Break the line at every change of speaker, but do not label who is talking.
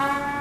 Uh,